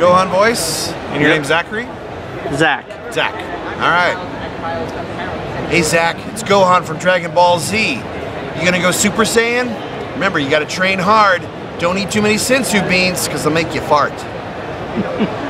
Gohan voice. And your Yep. name's Zachary? Zach. Zach. All right. Hey, Zach, it's Gohan from Dragon Ball Z. You gonna go Super Saiyan? Remember, you gotta train hard. Don't eat too many senzu beans, because they'll make you fart.